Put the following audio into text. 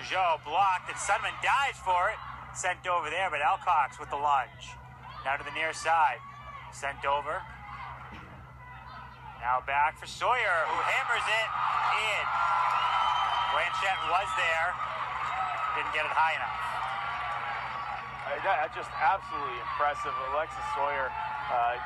Rougeau blocked, and Sudman dives for it. Sent over there, but Alcox with the lunge. Now to the near side. Sent over. Now back for Sawyer, who hammers it in. Blanchette was there. Didn't get it high enough. That's just absolutely impressive. Alexis Sawyer uh,